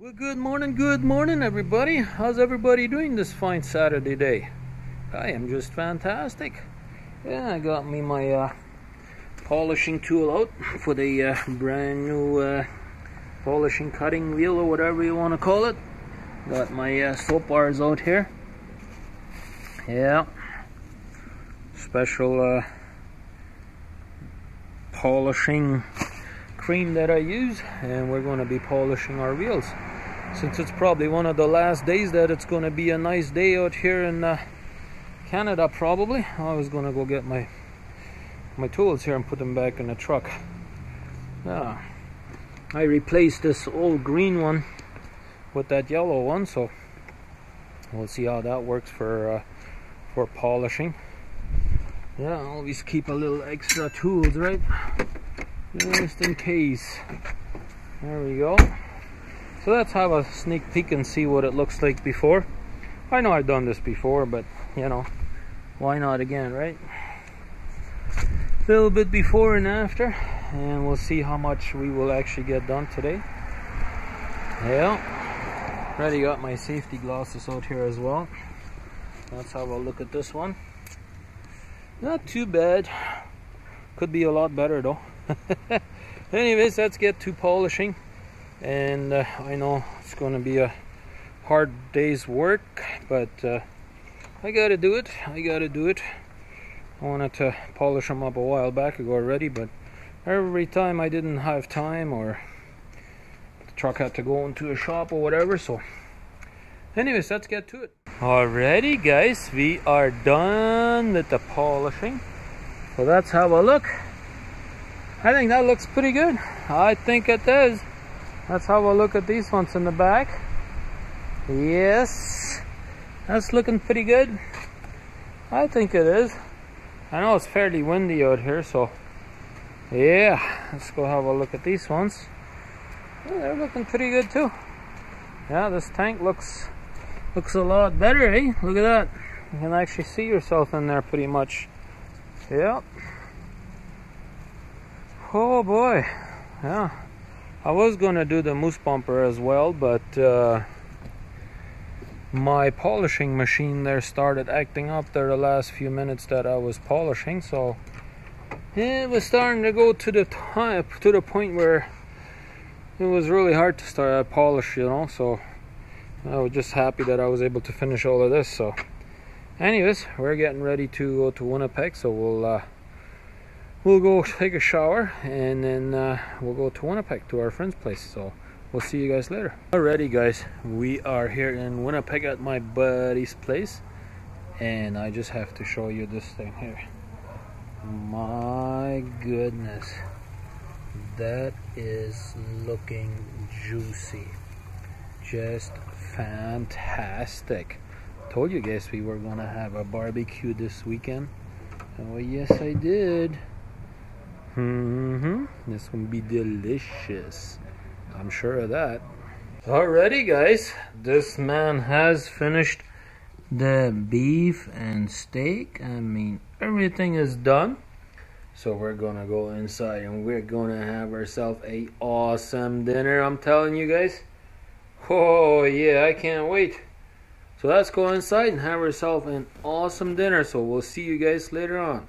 Well, good morning, good morning, everybody. How's everybody doing this fine Saturday day? I am just fantastic. Yeah, I got me my uh, polishing tool out for the uh, brand new uh, polishing cutting wheel or whatever you want to call it. Got my uh, soap bars out here. Yeah, special uh, polishing cream that I use, and we're going to be polishing our wheels. Since it's probably one of the last days that it's going to be a nice day out here in uh, Canada probably I was going to go get my my tools here and put them back in the truck. Yeah I replaced this old green one with that yellow one so we'll see how that works for uh, for polishing. Yeah always keep a little extra tools right just in case there we go so let's have a sneak peek and see what it looks like before. I know I've done this before, but you know, why not again, right? A little bit before and after, and we'll see how much we will actually get done today. Yeah, already got my safety glasses out here as well. Let's have a look at this one. Not too bad. Could be a lot better though. Anyways, let's get to polishing. And uh, I know it's to be a hard day's work but uh, I gotta do it. I gotta do it. I wanted to polish them up a while back ago already but every time I didn't have time or the truck had to go into a shop or whatever so anyways let's get to it. Alrighty guys we are done with the polishing. So let's have a look I think that looks pretty good I think it does Let's have a look at these ones in the back. Yes, that's looking pretty good. I think it is. I know it's fairly windy out here, so yeah, let's go have a look at these ones. Yeah, they're looking pretty good too. Yeah, this tank looks looks a lot better, eh? Look at that. You can actually see yourself in there pretty much. Yep. Oh boy. Yeah. I was gonna do the moose bumper as well, but uh, my polishing machine there started acting up there the last few minutes that I was polishing, so it was starting to go to the time to the point where it was really hard to start a polish, you know. So I was just happy that I was able to finish all of this. So, anyways, we're getting ready to go to Winnipeg, so we'll. Uh, we'll go take a shower and then uh, we'll go to Winnipeg to our friend's place. So we'll see you guys later. Alrighty, guys, we are here in Winnipeg at my buddy's place, and I just have to show you this thing here. My goodness, that is looking juicy, just fantastic. Told you guys we were gonna have a barbecue this weekend. Oh yes, I did. Mm-hmm. This will be delicious. I'm sure of that. Alrighty, guys. This man has finished the beef and steak. I mean, everything is done. So we're gonna go inside and we're gonna have ourselves a awesome dinner. I'm telling you guys. Oh yeah, I can't wait. So let's go inside and have ourselves an awesome dinner. So we'll see you guys later on.